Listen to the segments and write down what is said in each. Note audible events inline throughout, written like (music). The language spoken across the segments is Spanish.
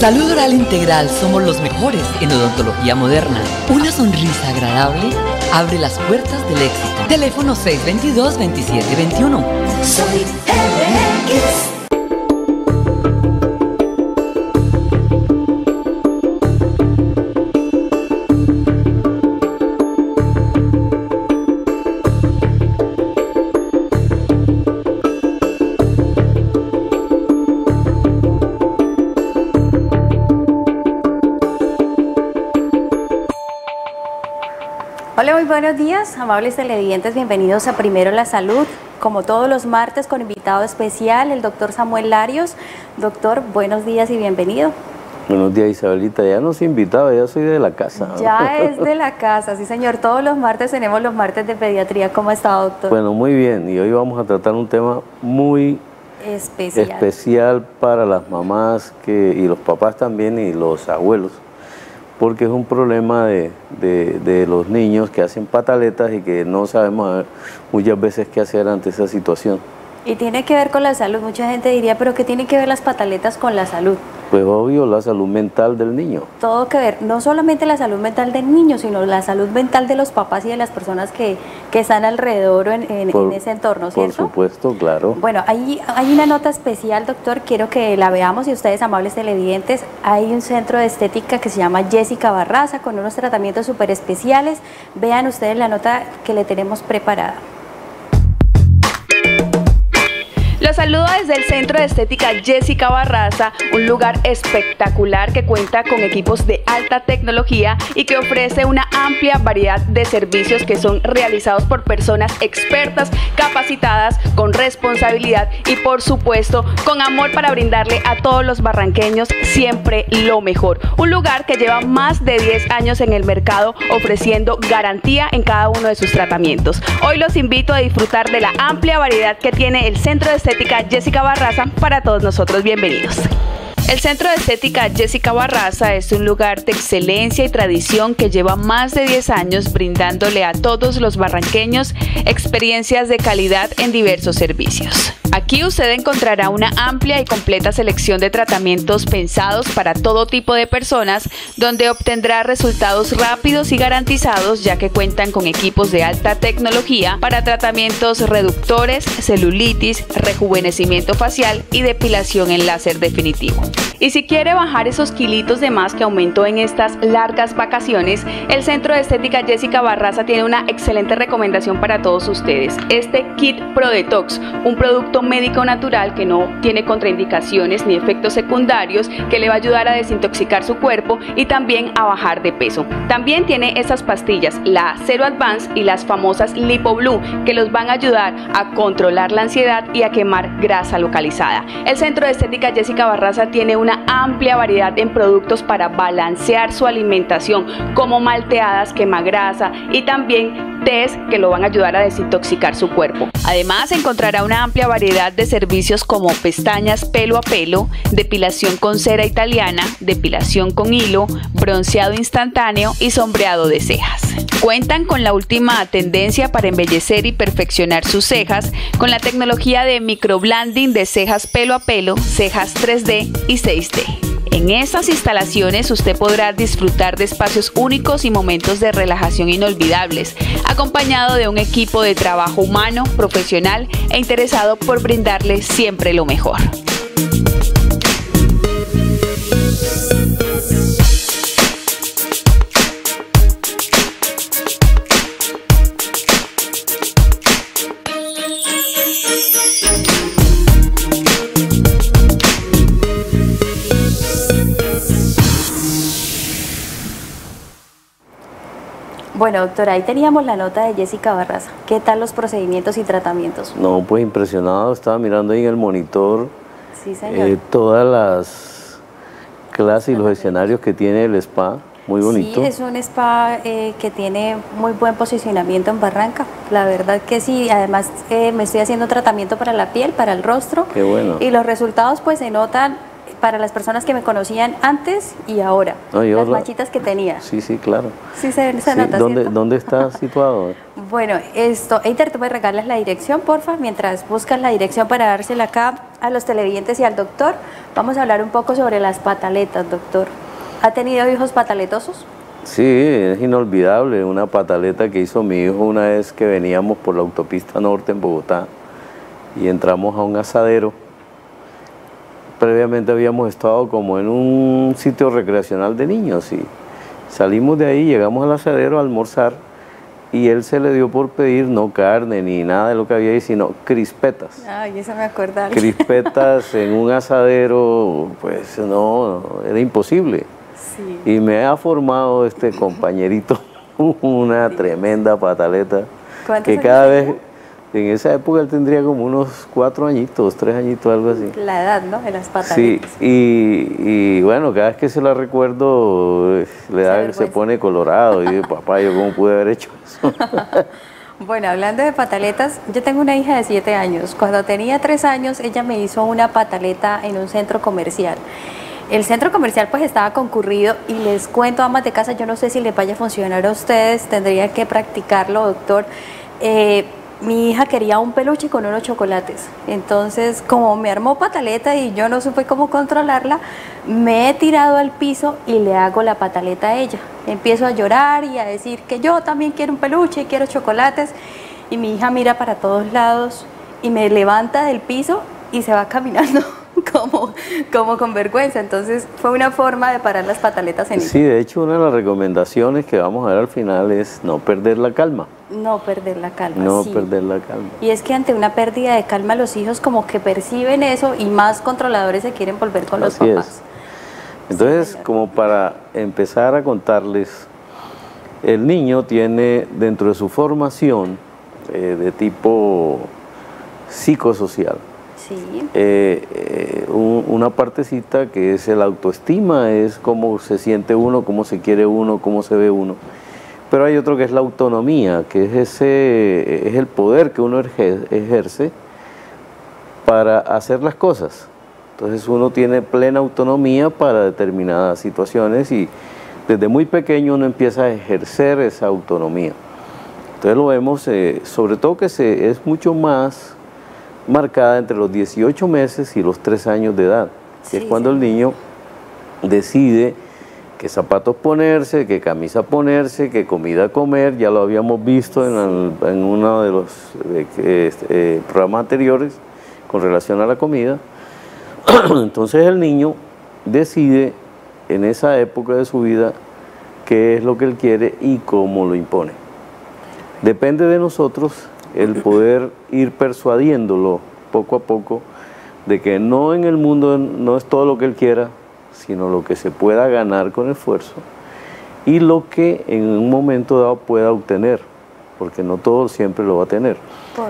Salud Oral Integral somos los mejores en odontología moderna. Una sonrisa agradable abre las puertas del éxito. Teléfono 622-2721. Soy muy buenos días, amables televidentes, bienvenidos a Primero la Salud, como todos los martes con invitado especial, el doctor Samuel Larios. Doctor, buenos días y bienvenido. Buenos días Isabelita, ya nos invitaba, ya soy de la casa. (laughs) Ya es de la casa, sí señor, todos los martes tenemos los martes de pediatría, ¿cómo está doctor? Bueno, muy bien, y hoy vamos a tratar un tema muy especial, especial para las mamás que, y los papás también y los abuelos porque es un problema de, de, los niños que hacen pataletas y que no sabemos muchas veces qué hacer ante esa situación. Y tiene que ver con la salud. Mucha gente diría, pero ¿qué tiene que ver las pataletas con la salud? Pues obvio, la salud mental del niño. Todo que ver, no solamente la salud mental del niño, sino la salud mental de los papás y de las personas que, que están alrededor en, en, ese entorno, ¿cierto? Por supuesto, claro. Bueno, hay, hay una nota especial, doctor, quiero que la veamos y ustedes, amables televidentes, hay un centro de estética que se llama Jessica Barraza con unos tratamientos súper especiales. Vean ustedes la nota que le tenemos preparada. Los saludo desde el Centro de Estética Jessica Barraza, un lugar espectacular que cuenta con equipos de alta tecnología y que ofrece una amplia variedad de servicios que son realizados por personas expertas, capacitadas, con responsabilidad y por supuesto con amor para brindarle a todos los barranqueños siempre lo mejor. Un lugar que lleva más de 10 años en el mercado ofreciendo garantía en cada uno de sus tratamientos. Hoy los invito a disfrutar de la amplia variedad que tiene el Centro de Estética Jessica Barraza para todos nosotros. Bienvenidos. El Centro de Estética Jessica Barraza es un lugar de excelencia y tradición que lleva más de 10 años brindándole a todos los barranqueños experiencias de calidad en diversos servicios. Aquí usted encontrará una amplia y completa selección de tratamientos pensados para todo tipo de personas, donde obtendrá resultados rápidos y garantizados ya que cuentan con equipos de alta tecnología para tratamientos reductores, celulitis, rejuvenecimiento facial y depilación en láser definitivo. Y si quiere bajar esos kilitos de más que aumentó en estas largas vacaciones, el Centro de Estética Jessica Barraza tiene una excelente recomendación para todos ustedes. Este Kit Pro Detox, un producto médico natural que no tiene contraindicaciones ni efectos secundarios, que le va a ayudar a desintoxicar su cuerpo y también a bajar de peso. También tiene estas pastillas, la Zero Advance y las famosas Lipo Blue, que los van a ayudar a controlar la ansiedad y a quemar grasa localizada. El Centro de Estética Jessica Barraza tiene una amplia variedad en productos para balancear su alimentación, como malteadas, quemagrasa y también test que lo van a ayudar a desintoxicar su cuerpo. Además, encontrará una amplia variedad de servicios como pestañas pelo a pelo, depilación con cera italiana, depilación con hilo, bronceado instantáneo y sombreado de cejas. Cuentan con la última tendencia para embellecer y perfeccionar sus cejas con la tecnología de microblending de cejas pelo a pelo, cejas 3D y 6D. En estas instalaciones usted podrá disfrutar de espacios únicos y momentos de relajación inolvidables, acompañado de un equipo de trabajo humano, profesional e interesado por brindarle siempre lo mejor. Bueno, doctora, ahí teníamos la nota de Jessica Barraza. ¿Qué tal los procedimientos y tratamientos? No, pues impresionado. Estaba mirando ahí en el monitor sí, señor. Eh, todas las clases y los escenarios que tiene el spa. Muy bonito. Sí, es un spa eh, que tiene muy buen posicionamiento en Barranca. La verdad que sí. Además, eh, me estoy haciendo tratamiento para la piel, para el rostro. Qué bueno. Y los resultados pues se notan para las personas que me conocían antes y ahora. las manchitas que tenía. Sí, sí, claro. Sí, se, se nota, ¿dónde, ¿Dónde está (laughs) situado? bueno, esto, Eiter, tú me regalas la dirección, porfa, mientras buscas la dirección para dársela acá a los televidentes y al doctor. Vamos a hablar un poco sobre las pataletas, doctor. ¿Ha tenido hijos pataletosos? Sí, es inolvidable. Una pataleta que hizo mi hijo una vez que veníamos por la autopista norte en Bogotá y entramos a un asadero previamente habíamos estado como en un sitio recreacional de niños y salimos de ahí, llegamos al asadero a almorzar y él se le dio por pedir no carne ni nada de lo que había ahí, sino crispetas. Ay, eso me acuerda. Crispetas en un asadero, pues no, era imposible. Sí. Y me ha formado este compañerito (laughs) una tremenda pataleta que cada vez en esa época él tendría como unos cuatro añitos, tres añitos, algo así. La edad, ¿no? De las patas. Sí, y, bueno, cada vez que se la recuerdo, le da, se, pone colorado y dice, (laughs) papá, ¿yo cómo pude haber hecho eso? (laughs) bueno, hablando de pataletas, yo tengo una hija de siete años. Cuando tenía tres años, ella me hizo una pataleta en un centro comercial. El centro comercial pues estaba concurrido y les cuento, amas de casa, yo no sé si le vaya a funcionar a ustedes, tendría que practicarlo, doctor. Eh, mi hija quería un peluche con unos chocolates. Entonces, como me armó pataleta y yo no supe cómo controlarla, me he tirado al piso y le hago la pataleta a ella. Empiezo a llorar y a decir que yo también quiero un peluche y quiero chocolates. Y mi hija mira para todos lados y me levanta del piso y se va caminando. (laughs) como, como con vergüenza. Entonces fue una forma de parar las pataletas en Sí, de hecho una de las recomendaciones que vamos a ver al final es no perder la calma. No perder la calma. No perder la calma. Y es que ante una pérdida de calma los hijos como que perciben eso y más controladores se quieren volver con los papás. Entonces, como para empezar a contarles, el niño tiene dentro de su formación eh, de tipo psicosocial, eh, eh, una partecita que es el autoestima, es cómo se siente uno, cómo se quiere uno, cómo se ve uno. Pero hay otro que es la autonomía, que es, ese, es el poder que uno ejerce para hacer las cosas. Entonces uno tiene plena autonomía para determinadas situaciones y desde muy pequeño uno empieza a ejercer esa autonomía. Entonces lo vemos, eh, sobre todo que se, es mucho más marcada entre los 18 meses y los 3 años de edad, que es cuando el niño decide qué zapatos ponerse, qué camisa ponerse, qué comida comer, ya lo habíamos visto en, uno de los eh, este, eh, programas anteriores con relación a la comida. (clears throat) Entonces el niño decide en esa época de su vida qué es lo que él quiere y cómo lo impone. Depende de nosotros el poder ir persuadiéndolo poco a poco de que no en el mundo no es todo lo que él quiera, sino lo que se pueda ganar con esfuerzo y lo que en un momento dado pueda obtener, porque no todo siempre lo va a tener.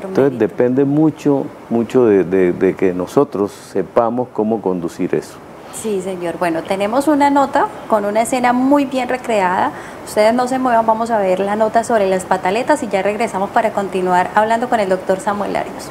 Entonces depende mucho, mucho de que nosotros sepamos cómo conducir eso. Sí, señor. Bueno, tenemos una nota con una escena muy bien recreada. Ustedes no se muevan, vamos a ver la nota sobre las pataletas y ya regresamos para continuar hablando con el doctor Samuel Arios.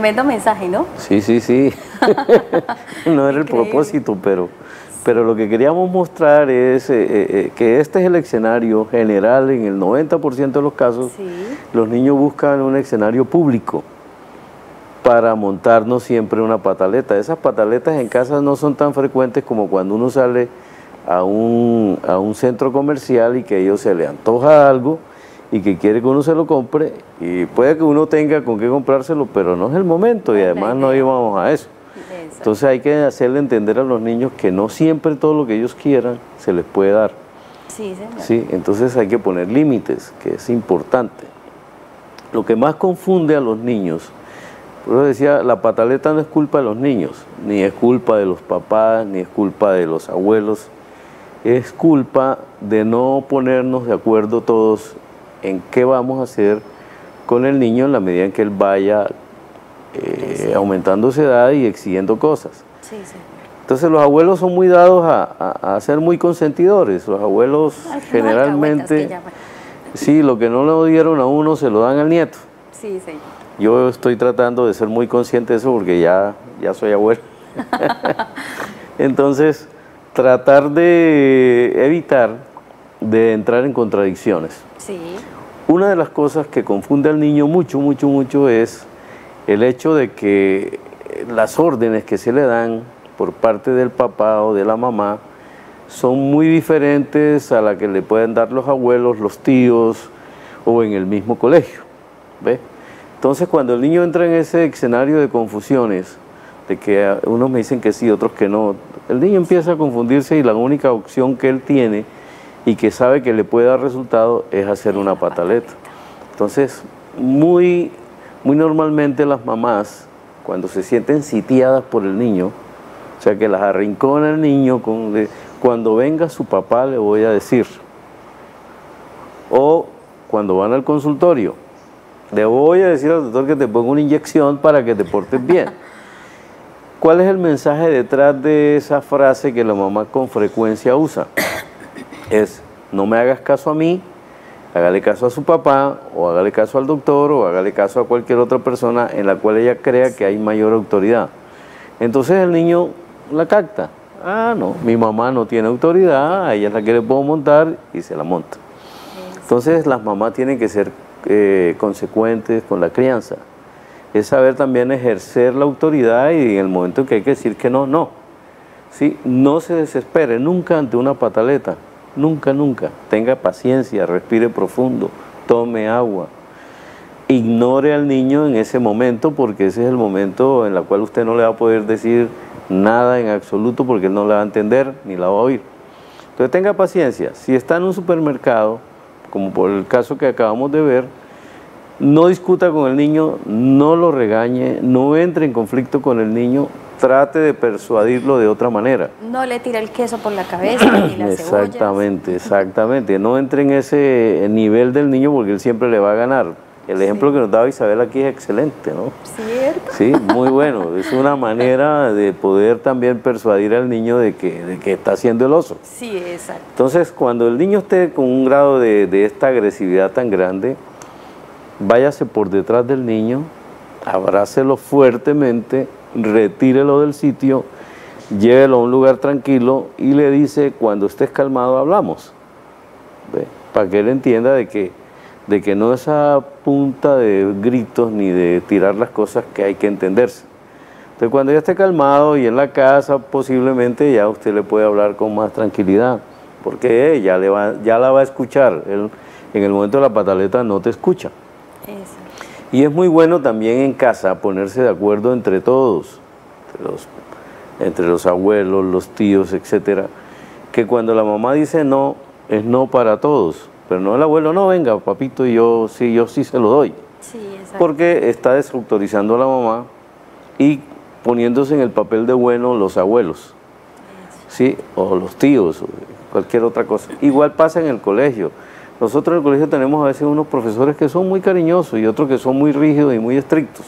Tremendo mensaje, ¿no? Sí, sí, sí. (laughs) (laughs) no era el propósito, pero, pero lo que queríamos mostrar es eh, eh, eh, que este es el escenario general, en el 90% de los casos, los niños buscan un escenario público. para montarnos siempre una pataleta. Esas pataletas en casa no son tan frecuentes como cuando uno sale a un, a un centro comercial y que a ellos se le antoja algo y que quiere que uno se lo compre y puede que uno tenga con qué comprárselo, pero no es el momento y además no íbamos a eso. Entonces hay que hacerle entender a los niños que no siempre todo lo que ellos quieran se les puede dar. Sí, Sí, entonces hay que poner límites, que es importante. Lo que más confunde a los niños, por eso decía, la pataleta no es culpa de los niños, ni es culpa de los papás, ni es culpa de los abuelos, es culpa de no ponernos de acuerdo todos en qué vamos a hacer con el niño en la medida en que él vaya eh, aumentando su edad y exigiendo cosas. Entonces los abuelos son muy dados a, ser muy consentidores. Los abuelos generalmente, sí, lo que no le dieron a uno se lo dan al nieto. Sí, sí. Yo estoy tratando de ser muy consciente de eso porque ya, ya soy abuelo. (laughs) (laughs) Entonces, tratar de evitar de entrar en contradicciones. Sí. Una de las cosas que confunde al niño mucho, mucho, mucho es el hecho de que las órdenes que se le dan por parte del papá o de la mamá son muy diferentes a la que le pueden dar los abuelos, los tíos o en el mismo colegio. ¿ve? Entonces cuando el niño entra en ese escenario de confusiones, de que unos me dicen que sí, otros que no, el niño empieza a confundirse y la única opción que él tiene y que sabe que le puede dar resultado es hacer una pataleta. Entonces, muy muy normalmente las mamás, cuando se sienten sitiadas por el niño, o sea que las arrincona el niño, cuando venga su papá le voy a decir, o cuando van al consultorio, le voy a decir al doctor que te ponga una inyección para que te portes bien. ¿Cuál es el mensaje detrás de esa frase que la mamá con frecuencia usa? Es, no me hagas caso a mí, hágale caso a su papá o hágale caso al doctor o hágale caso a cualquier otra persona en la cual ella crea que hay mayor autoridad. Entonces el niño la capta. Ah, no, mi mamá no tiene autoridad, a ella es la que le puedo montar y se la monta. Entonces las mamás tienen que ser eh, consecuentes con la crianza. Es saber también ejercer la autoridad y en el momento en que hay que decir que no, no. ¿Sí? No se desespere nunca ante una pataleta. Nunca, nunca. Tenga paciencia, respire profundo, tome agua. Ignore al niño en ese momento porque ese es el momento en el cual usted no le va a poder decir nada en absoluto porque él no la va a entender ni la va a oír. Entonces tenga paciencia. Si está en un supermercado, como por el caso que acabamos de ver, no discuta con el niño, no lo regañe, no entre en conflicto con el niño, trate de persuadirlo de otra manera. No le tire el queso por la cabeza ni (clears throat) las Exactamente, exactamente. No entre en ese nivel del niño porque él siempre le va a ganar. El ejemplo que nos daba Isabel aquí es excelente, ¿no? Cierto. Sí, muy bueno. Es una manera de poder también persuadir al niño de que, de que está haciendo el oso. Sí, exacto. Entonces, cuando el niño esté con un grado de, de esta agresividad tan grande, váyase por detrás del niño, abrácelo fuertemente retírelo del sitio, llévelo a un lugar tranquilo y le dice, cuando estés calmado hablamos. Para que él entienda de que, de que no es a punta de gritos ni de tirar las cosas que hay que entenderse. Entonces cuando ya esté calmado y en la casa posiblemente ya usted le puede hablar con más tranquilidad, porque ya, le va, ya la va a escuchar. Él, en el momento de la pataleta no te escucha. Y es muy bueno también en casa ponerse de acuerdo entre todos, entre los, abuelos, los tíos, etcétera, que cuando la mamá dice no, es no para todos, pero no el abuelo, no, venga, papito, yo sí, yo sí se lo doy. porque está desautorizando a la mamá y poniéndose en el papel de bueno los abuelos, ¿sí? o los tíos, o cualquier otra cosa. Igual pasa en el colegio nosotros en el colegio tenemos a veces unos profesores que son muy cariñosos y otros que son muy rígidos y muy estrictos.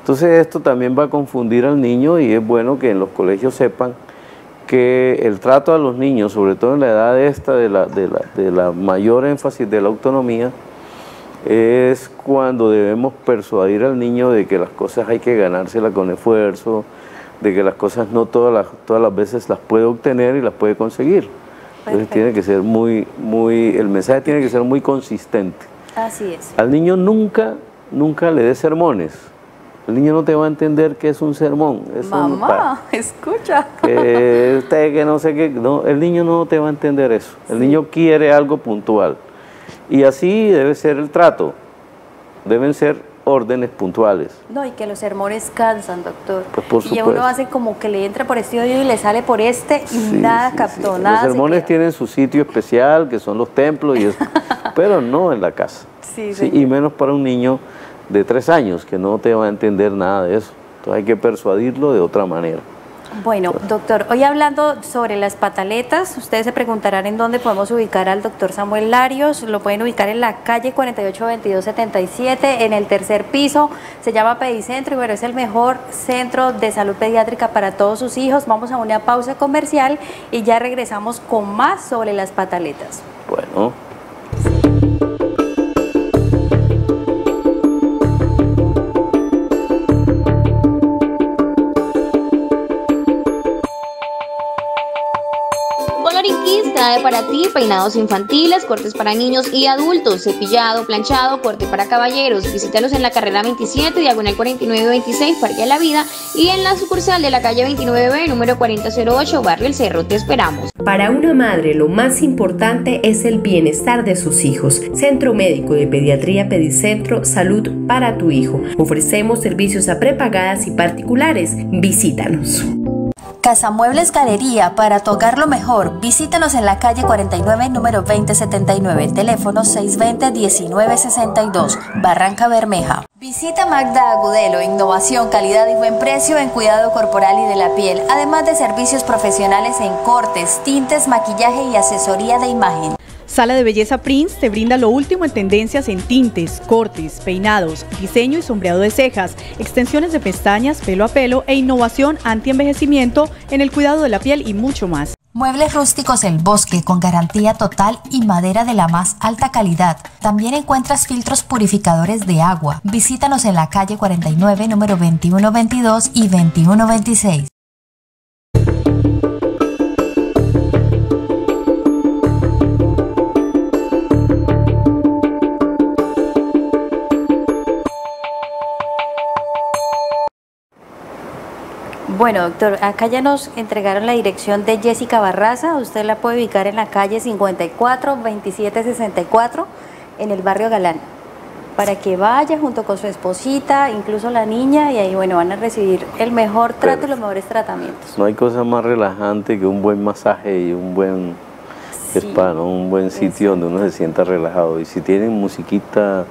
Entonces esto también va a confundir al niño y es bueno que en los colegios sepan que el trato a los niños, sobre todo en la edad esta de la, de la, de la mayor énfasis de la autonomía, es cuando debemos persuadir al niño de que las cosas hay que ganárselas con esfuerzo, de que las cosas no todas las, todas las veces las puede obtener y las puede conseguir. Entonces tiene que ser muy, muy, el mensaje tiene que ser muy consistente. Así es. Al niño nunca, nunca le dé sermones. El niño no te va a entender que es un sermón. Mamá, (laughs) escucha. Que usted que no sé qué. No, el niño no te va a entender eso. El niño quiere algo puntual. Y así debe ser el trato. Deben ser órdenes puntuales. No, y que los sermones cansan, doctor. Pues y uno hace como que le entra por este oído y le sale por este y nada captó, nada. Los sermones tienen su sitio especial, que son los templos, y (laughs) pero no en la casa. Sí, y menos para un niño de tres años que no te va a entender nada de eso. Entonces hay que persuadirlo de otra manera. Bueno, doctor, hoy hablando sobre las pataletas, ustedes se preguntarán en dónde podemos ubicar al doctor Samuel Larios. Lo pueden ubicar en la calle 482277, en el tercer piso. Se llama Pedicentro y bueno, es el mejor centro de salud pediátrica para todos sus hijos. Vamos a una pausa comercial y ya regresamos con más sobre las pataletas. Bueno. Para ti peinados infantiles, cortes para niños y adultos, cepillado, planchado, corte para caballeros. Visítalos en la carrera 27, diagonal 4926, Parque de la Vida y en la sucursal de la calle 29B, número 4008, Barrio El Cerro. Te esperamos. Para una madre, lo más importante es el bienestar de sus hijos. Centro Médico de Pediatría Pedicentro, salud para tu hijo. Ofrecemos servicios a prepagadas y particulares. Visítanos. Casamuebles Galería, para tocar lo mejor, visítanos en la calle 49, número 2079, teléfono 620-1962, Barranca Bermeja. Visita Magda Agudelo, innovación, calidad y buen precio en cuidado corporal y de la piel, además de servicios profesionales en cortes, tintes, maquillaje y asesoría de imagen. Sala de Belleza Prince te brinda lo último en tendencias en tintes, cortes, peinados, diseño y sombreado de cejas, extensiones de pestañas, pelo a pelo e innovación anti-envejecimiento en el cuidado de la piel y mucho más. Muebles rústicos El Bosque con garantía total y madera de la más alta calidad. También encuentras filtros purificadores de agua. Visítanos en la calle 49, número 2122 y 2126. Bueno, doctor, acá ya nos entregaron la dirección de Jessica Barraza. Usted la puede ubicar en la calle 54 2764 en el barrio Galán. Para que vaya junto con su esposita, incluso la niña, y ahí bueno, van a recibir el mejor trato y los mejores tratamientos. No hay cosa más relajante que un buen masaje y un buen spa, un buen sitio donde uno se sienta relajado. Y si tienen musiquita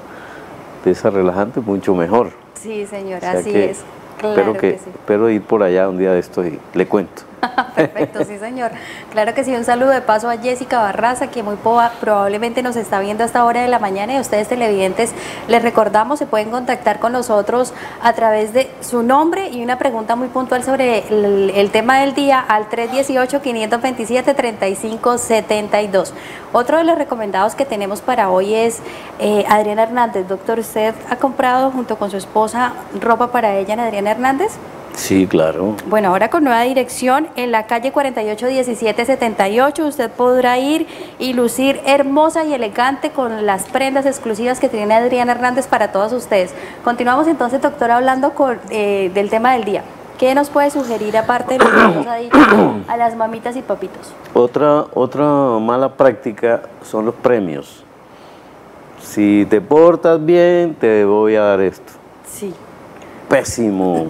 de esa relajante, mucho mejor. Sí, señor, así es espero que, espero ir por allá un día de esto y le cuento. (laughs) Perfecto, sí señor. Claro que sí, un saludo de paso a Jessica Barraza, que muy probablemente nos está viendo a esta hora de la mañana y a ustedes televidentes les recordamos, se pueden contactar con nosotros a través de su nombre y una pregunta muy puntual sobre el, tema del día al 318-527-3572. Otro de los recomendados que tenemos para hoy es eh, Adriana Hernández. Doctor, ¿usted ha comprado junto con su esposa ropa para ella en Adriana Hernández? Sí, claro. Bueno, ahora con nueva dirección, en la calle 481778, usted podrá ir y lucir hermosa y elegante con las prendas exclusivas que tiene Adriana Hernández para todos ustedes. Continuamos entonces, doctor, hablando eh, del tema del día. ¿Qué nos puede sugerir aparte de lo que nos ha dicho a las mamitas y papitos? Otra, otra mala práctica son los premios. Si te portas bien, te voy a dar esto. Sí. Pésimo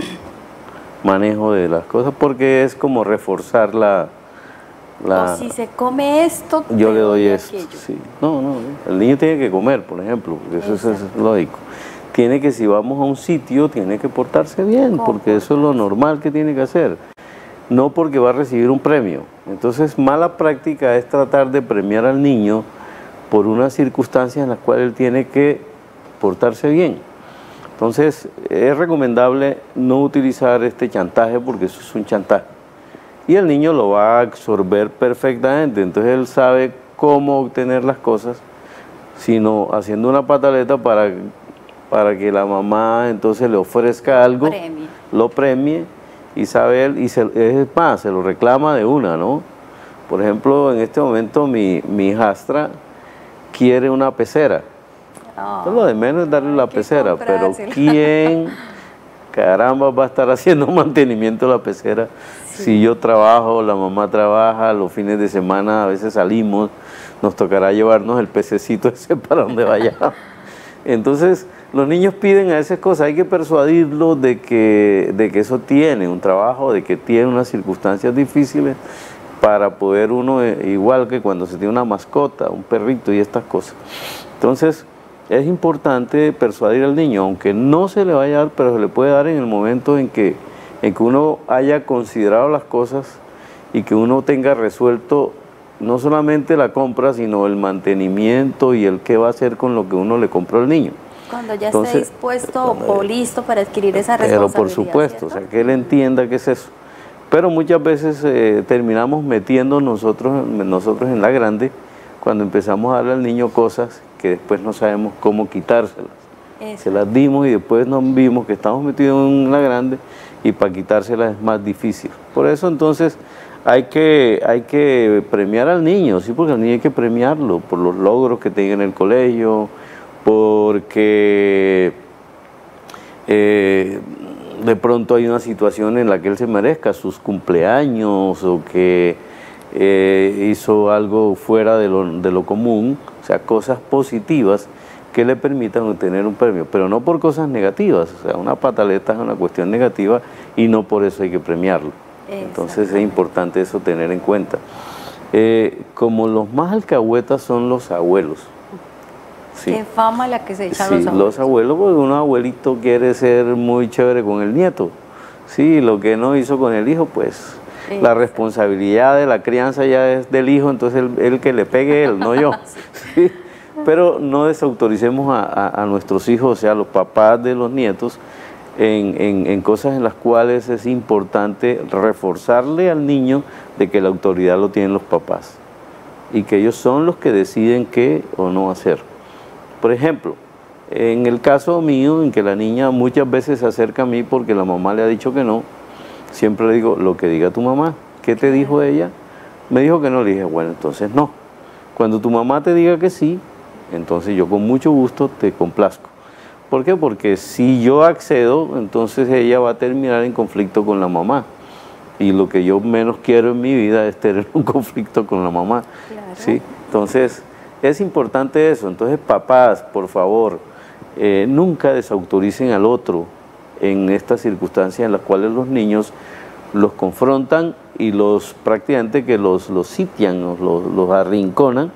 manejo de las cosas porque es como reforzar la... la si se come esto, yo le doy esto. Sí. No, no, el niño tiene que comer, por ejemplo, porque eso, es lógico. Tiene que, si vamos a un sitio, tiene que portarse bien, porque eso es lo normal que tiene que hacer. No porque va a recibir un premio. Entonces, mala práctica es tratar de premiar al niño por unas circunstancias en las cuales él tiene que portarse bien. Entonces, es recomendable no utilizar este chantaje porque eso es un chantaje. Y el niño lo va a absorber perfectamente, entonces él sabe cómo obtener las cosas, sino haciendo una pataleta para, para que la mamá entonces le ofrezca algo, lo premie y sabe él, y se, es más, se lo reclama de una, ¿no? Por ejemplo, en este momento mi, mi hijastra quiere una pecera lo de menos es darle la pecera, pero ¿quién (laughs) caramba, va a estar haciendo (laughs) mantenimiento de la pecera. Si yo trabajo, la mamá trabaja, los fines de semana a veces salimos, nos tocará llevarnos el pececito (laughs) ese para donde vaya. Entonces, los niños piden a esas cosas, hay que persuadirlos de que, de que eso tiene un trabajo, de que tiene unas circunstancias difíciles para poder uno, eh, igual que cuando se tiene una mascota, un perrito y estas cosas. Entonces, es importante persuadir al niño, aunque no se le vaya a dar, pero se le puede dar en el momento en que, en que uno haya considerado las cosas y que uno tenga resuelto no solamente la compra, sino el mantenimiento y el qué va a hacer con lo que uno le compró al niño. Cuando ya esté dispuesto o listo para adquirir esa responsabilidad. Pero por supuesto, o sea, que él entienda qué es eso. Pero muchas veces eh, terminamos metiendo nosotros, nosotros en la grande cuando empezamos a darle al niño cosas que después no sabemos cómo quitárselas. Se las dimos y después nos vimos que estamos metidos en la grande y para quitárselas es más difícil. Por eso entonces hay que, hay que premiar al niño, sí, porque al niño hay que premiarlo por los logros que tenga en el colegio, porque eh, de pronto hay una situación en la que él se merezca sus cumpleaños o que eh, hizo algo fuera de lo, de lo común, sea, cosas positivas que le permitan obtener un premio, pero no por cosas negativas, o sea, una pataleta es una cuestión negativa y no por eso hay que premiarlo. Entonces es importante eso tener en cuenta. Eh, como los más alcahuetas son los abuelos. Qué fama la que se echan los abuelos. Los abuelos, porque un abuelito quiere ser muy chévere con el nieto. Sí, lo que no hizo con el hijo, pues la responsabilidad de la crianza ya es del hijo, entonces el, que le pegue él, no yo. (laughs) Pero no desautoricemos a, a, nuestros hijos, o sea, los papás de los nietos, en, cosas en las cuales es importante reforzarle al niño de que la autoridad lo tienen los papás y que ellos son los que deciden qué o no hacer. Por ejemplo, en el caso mío, en que la niña muchas veces se acerca a mí porque la mamá le ha dicho que no, siempre le digo, lo que diga tu mamá. ¿Qué te dijo ella? Me dijo que no, le dije, bueno, entonces no. Cuando tu mamá te diga que sí, entonces yo con mucho gusto te complazco. ¿Por qué? Porque si yo accedo, entonces ella va a terminar en conflicto con la mamá. Y lo que yo menos quiero en mi vida es tener un (laughs) conflicto con la mamá. ¿sí? Entonces, es importante eso. Entonces, papás, por favor, eh, nunca desautoricen al otro en estas circunstancias en las cuales los niños los confrontan y los prácticamente que los, los sitian, los, los arrinconan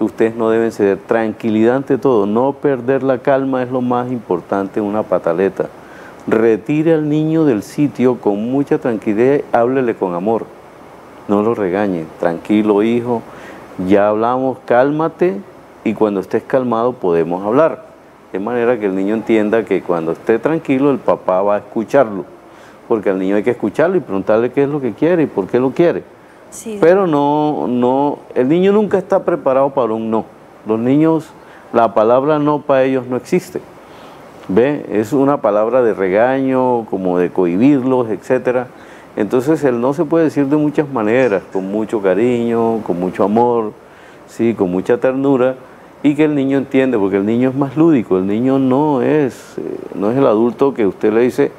ustedes no deben ceder. Tranquilidad ante todo, no perder la calma es lo más importante en una pataleta. Retire al niño del sitio con mucha tranquilidad, háblele con amor, no lo regañe. Tranquilo hijo, ya hablamos, cálmate y cuando estés calmado podemos hablar. De manera que el niño entienda que cuando esté tranquilo el papá va a escucharlo, porque al niño hay que escucharlo y preguntarle qué es lo que quiere y por qué lo quiere. Pero no, no, el niño nunca está preparado para un no. Los niños, la palabra no para ellos no existe. ¿Ve? Es una palabra de regaño, como de cohibirlos, etcétera. Entonces el no se puede decir de muchas maneras, con mucho cariño, con mucho amor, sí, con mucha ternura, y que el niño entiende, porque el niño es más lúdico, el niño no es, eh, no es el adulto que usted le dice,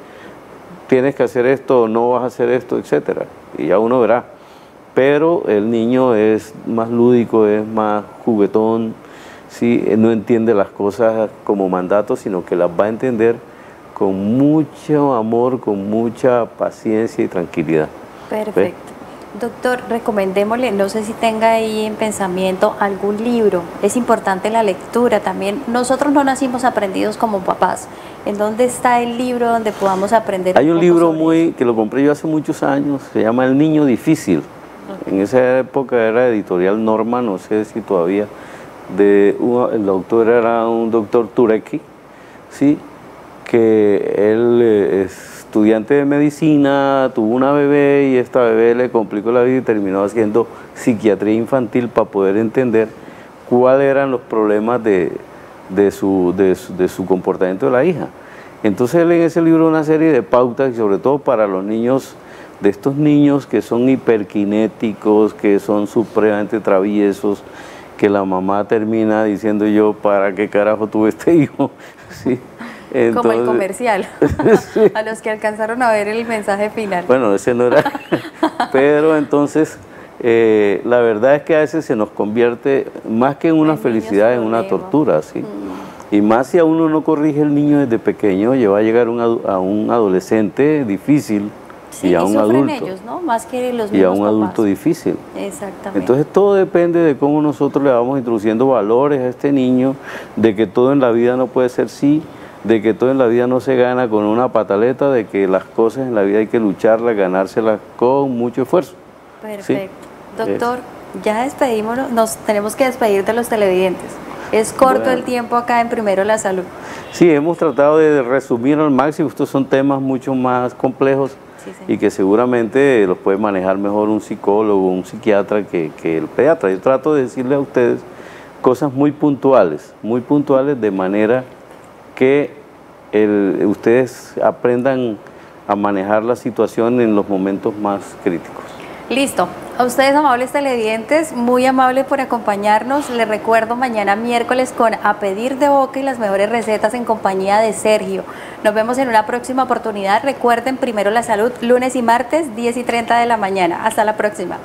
tienes que hacer esto, no vas a hacer esto, etcétera. Y ya uno verá pero el niño es más lúdico, es más juguetón, ¿sí? no entiende las cosas como mandato, sino que las va a entender con mucho amor, con mucha paciencia y tranquilidad. Perfecto. Doctor, recomendémosle, no sé si tenga ahí en pensamiento algún libro. Es importante la lectura también. Nosotros no nacimos aprendidos como papás. ¿En dónde está el libro donde podamos aprender? Hay un, libro muy que lo compré yo hace muchos años, se llama El Niño Difícil. En esa época era editorial Norma, no sé si todavía, de el doctor era un doctor Tureki, ¿sí? que él eh, es estudiante de medicina, tuvo una bebé y esta bebé le complicó la vida y terminó haciendo psiquiatría infantil para poder entender cuáles eran los problemas de, su, de, de su comportamiento de la hija. Entonces él en ese libro una serie de pautas, y sobre todo para los niños de estos niños que son hiperkinéticos, que son supremamente traviesos, que la mamá termina diciendo yo, ¿para qué carajo tuve este (laughs) hijo? (laughs) ¿Sí? Como el comercial. (laughs) (laughs) A los que alcanzaron a ver el mensaje final. Bueno, ese no era. (laughs) Pero entonces, eh, la verdad es que a veces se nos convierte más que en una felicidad, en una tortura, ¿sí? Mm. Y más si a uno no corrige el niño desde pequeño, lleva a llegar a un adolescente difícil y a un adulto. ellos, ¿no? Más que los Y a un adulto difícil. Exactamente. Entonces todo depende de cómo nosotros le vamos introduciendo valores a este niño, de que todo en la vida no puede ser sí, de que todo en la vida no se gana con una pataleta, de que las cosas en la vida hay que lucharlas, ganárselas con mucho esfuerzo. Perfecto. Doctor, ya despedimos, nos tenemos que despedir de los televidentes. Es corto el tiempo acá en Primero la Salud. Sí, hemos tratado de resumir al máximo, estos son temas mucho más complejos y que seguramente los puede manejar mejor un psicólogo, un psiquiatra que, el pediatra. Yo trato de decirle a ustedes cosas muy puntuales, muy puntuales de manera que ustedes aprendan a manejar la situación en los momentos más críticos. Listo. A ustedes, amables televidentes, muy amables por acompañarnos. Les recuerdo mañana miércoles con A Pedir de Boca y las mejores recetas en compañía de Sergio. Nos vemos en una próxima oportunidad. Recuerden primero la salud, lunes y martes, 10 y 30 de la mañana. Hasta la próxima.